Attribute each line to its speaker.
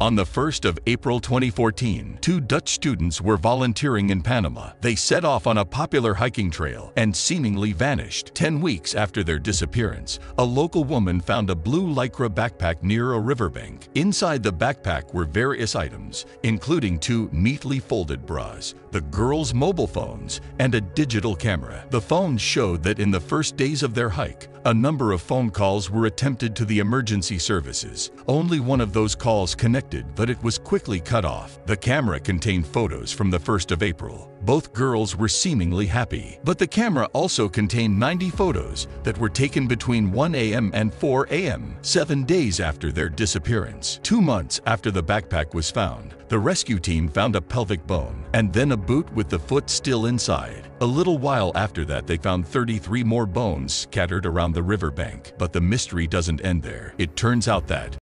Speaker 1: On the 1st of April 2014, two Dutch students were volunteering in Panama. They set off on a popular hiking trail and seemingly vanished. Ten weeks after their disappearance, a local woman found a blue lycra backpack near a riverbank. Inside the backpack were various items, including two neatly folded bras, the girls' mobile phones, and a digital camera. The phones showed that in the first days of their hike, a number of phone calls were attempted to the emergency services. Only one of those calls connected, but it was quickly cut off. The camera contained photos from the 1st of April. Both girls were seemingly happy, but the camera also contained 90 photos that were taken between 1 a.m. and 4 a.m., seven days after their disappearance. Two months after the backpack was found, the rescue team found a pelvic bone and then a boot with the foot still inside. A little while after that, they found 33 more bones scattered around the riverbank. But the mystery doesn't end there. It turns out that